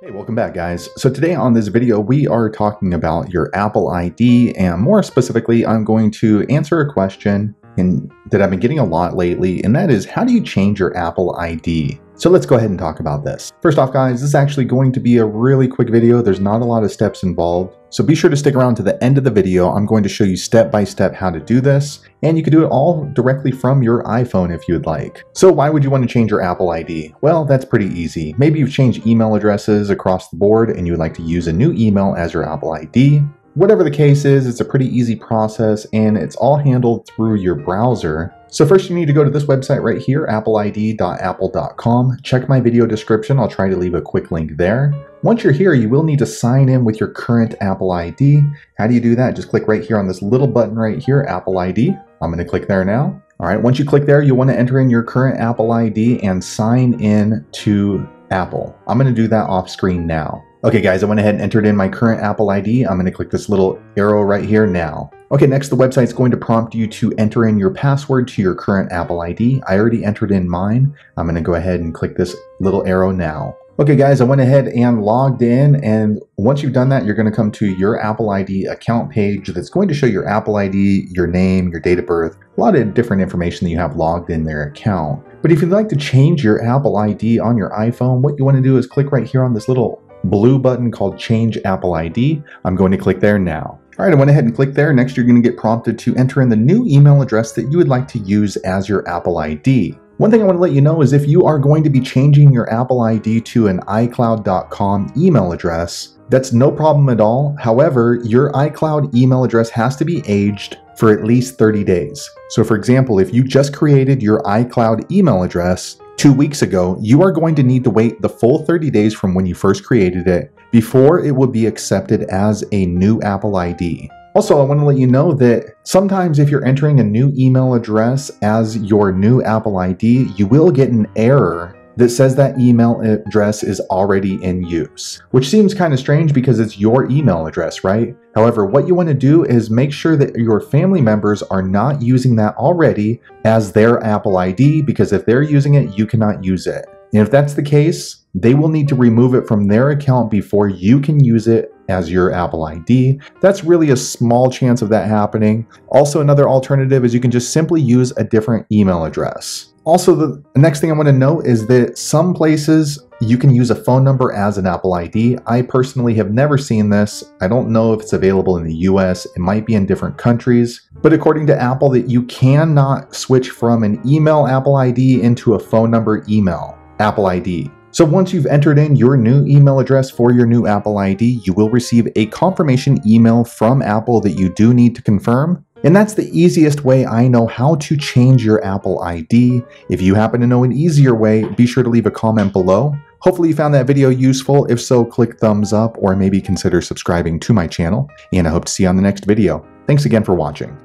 Hey, welcome back guys. So today on this video, we are talking about your Apple ID and more specifically, I'm going to answer a question in, that I've been getting a lot lately, and that is how do you change your Apple ID? So let's go ahead and talk about this. First off guys, this is actually going to be a really quick video. There's not a lot of steps involved. So be sure to stick around to the end of the video. I'm going to show you step by step how to do this. And you can do it all directly from your iPhone if you'd like. So why would you want to change your Apple ID? Well, that's pretty easy. Maybe you've changed email addresses across the board and you would like to use a new email as your Apple ID. Whatever the case is, it's a pretty easy process and it's all handled through your browser. So first you need to go to this website right here, appleid.apple.com. Check my video description, I'll try to leave a quick link there. Once you're here, you will need to sign in with your current Apple ID. How do you do that? Just click right here on this little button right here, Apple ID. I'm gonna click there now. All right, once you click there, you wanna enter in your current Apple ID and sign in to Apple. I'm gonna do that off screen now. Okay guys, I went ahead and entered in my current Apple ID. I'm gonna click this little arrow right here now. Okay, next the website's going to prompt you to enter in your password to your current Apple ID. I already entered in mine. I'm gonna go ahead and click this little arrow now. Okay guys, I went ahead and logged in and once you've done that, you're gonna come to your Apple ID account page that's going to show your Apple ID, your name, your date of birth, a lot of different information that you have logged in their account. But if you'd like to change your Apple ID on your iPhone, what you wanna do is click right here on this little blue button called Change Apple ID. I'm going to click there now. All right, I went ahead and clicked there. Next, you're going to get prompted to enter in the new email address that you would like to use as your Apple ID. One thing I want to let you know is if you are going to be changing your Apple ID to an iCloud.com email address, that's no problem at all. However, your iCloud email address has to be aged for at least 30 days. So for example, if you just created your iCloud email address, two weeks ago, you are going to need to wait the full 30 days from when you first created it before it will be accepted as a new Apple ID. Also, I want to let you know that sometimes if you're entering a new email address as your new Apple ID, you will get an error that says that email address is already in use, which seems kind of strange because it's your email address, right? However, what you want to do is make sure that your family members are not using that already as their Apple ID because if they're using it, you cannot use it. And if that's the case, they will need to remove it from their account before you can use it as your Apple ID. That's really a small chance of that happening. Also, another alternative is you can just simply use a different email address. Also, the next thing I want to note is that some places you can use a phone number as an Apple ID. I personally have never seen this. I don't know if it's available in the US. It might be in different countries. But according to Apple, that you cannot switch from an email Apple ID into a phone number email Apple ID. So once you've entered in your new email address for your new Apple ID, you will receive a confirmation email from Apple that you do need to confirm. And that's the easiest way I know how to change your Apple ID. If you happen to know an easier way, be sure to leave a comment below. Hopefully you found that video useful. If so, click thumbs up or maybe consider subscribing to my channel. And I hope to see you on the next video. Thanks again for watching.